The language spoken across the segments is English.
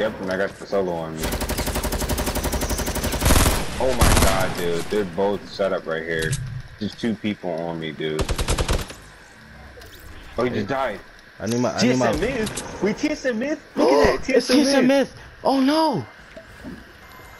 Yep, and I got the solo on me. Oh my god, dude. They're both set up right here. Just two people on me, dude. Oh, he just died. I need my. I need my. Myth. We TSM Myth. Look Oh, at that. it's TSM Myth. Oh no.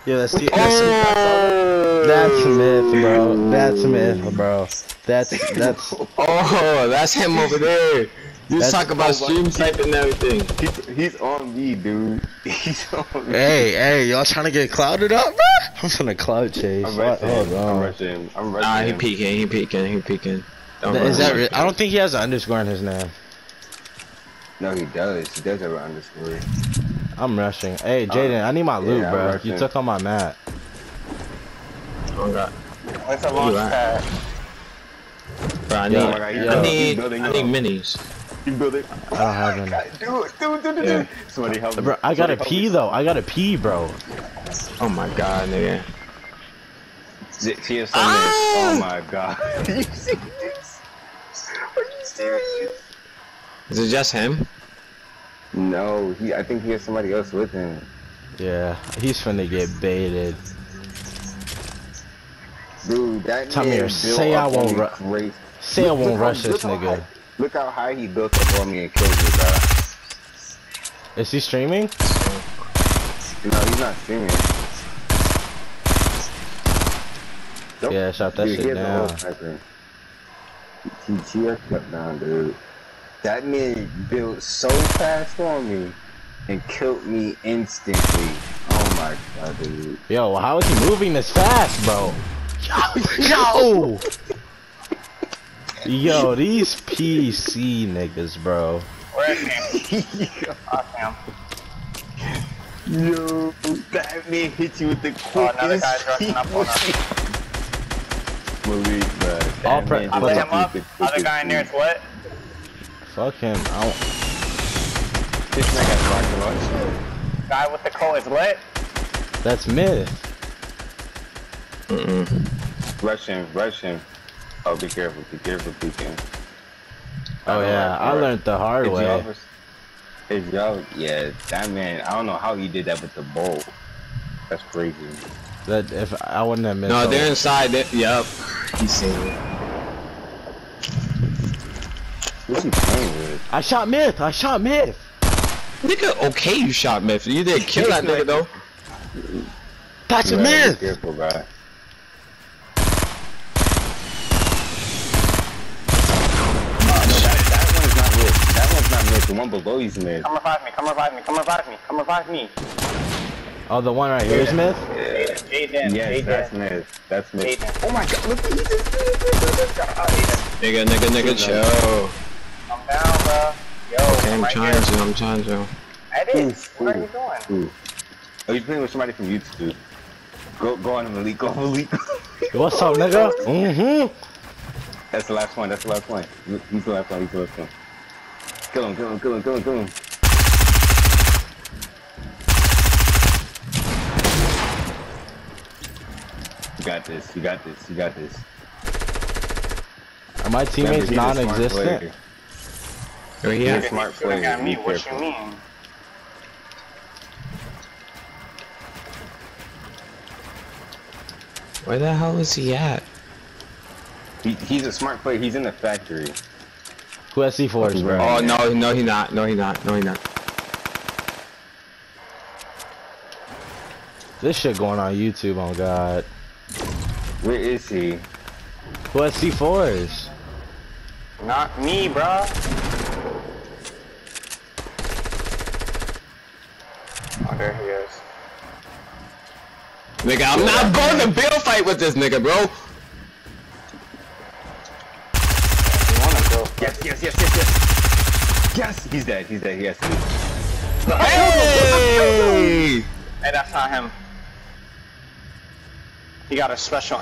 Yeah, that's the. Oh, That's a myth, bro. That's a myth, bro. That's that's. Oh, that's him over there. You That's- talk about oh, stream sniping and everything. He's, he's on me, dude. He's on me. Hey, hey, y'all trying to get clouded up, bro? I'm finna cloud chase. I'm What? rushing. Hold him. I'm on. rushing. I'm rushing. Nah, he peeking, he peeking, he peeking. Don't Is that? Re- I don't think he has an underscore in his name. No, he does. He does have an underscore. I'm rushing. Hey, Jaden, I need my loot, yeah, I'm bro. You took on my mat. Oh god. It's a launch You right. pad. Bro, I need, Yo, I yo. need, Building I need minis. You build it. I don't have any. Dude, dude, dude, dude, Yeah. Somebody help me. Bro, I gotta Somebody pee me. though. I gotta pee, bro. Oh my god, nigga. TSM Ah! Oh my god. Are you serious? Are you serious? Is it just him? No, he. I think he has somebody else with him. Yeah, he's finna get baited. Dude, that man here, say I won't on me ru- crazy. Say I won't look how- rush this look how nigga. high- Look how high he built up on me and killed me, bro. Is he streaming? No, he's not streaming. Nope. Yeah, shot that Dude, shit has a whole down. He, he kept down, dude. That man built so fast on me and killed me instantly. Oh my god, dude. Yo, how is he moving this fast, bro? Yo, yo, yo, these PC niggas, bro. Where is he? Yo, that man hit you with the quickest. Oh, another guy's rushing up on us. Malik, bro. That All pre- man I I'll lit him up. Other guy in there is what? Fuck him. I don't- This man got rocket launcher. Guy with the coat is lit. That's myth. Mm-mm. Rush him, rush him. Oh, be careful, be careful, peeking. Oh yeah, I learned the hard Is way. y'all, is y'all, yeah, that man, I don't know how he did that with the bolt. That's crazy. That if I wouldn't have missed. No, they're inside. They, yup. He's seen it. What's he playing with? I shot myth. I shot myth. Nigga, okay, you shot Myth. You didn't kill that nigga though. That's a be myth. Careful, bro. No, that, that one's not mid. That one's not mid. The one below you's mid. Come revive me. Come revive me. Come revive me. Come revive me. Oh, the one right here is myth. Jaden. Yes, that's Jaden. mid. That's mid. Aiden. Oh my god, look what he just did. Nigga, nigga, nigga, chill. Come down, bro. Yo, Okay, I'm I'm right trying here. to, I'm trying to. Edit. Oof, What are you oof. doing? Ooh. Oh, playing with somebody from YouTube. Go, go on Malik. Go on Malik. What's up, nigga? Mm-hmm. That's the last one. That's the last one. He's the last one. He's the last one. Kill him. Kill him. Kill him. Kill him. Kill him. You got this. You got this. You got this. Are my teammates Remember, he's a smart non-existent? Player. Right Yeah. here. If smart he's shooting player, at me, be what you mean? Where the hell is he at? He, he's a smart player. He's in the factory. Who has C4s, bro? Oh no, no, he not. No, he not. No, he not. This shit going on YouTube, oh god. Where is he? Who has C4s? Not me, bro. There he is. Nigga, I'm not going to build fight with this nigga, bro. You wanna go? Yes, yes, yes, yes, yes. Yes, he's dead. He's dead. He has to. be. Hey! Hey, that's not him. He got a special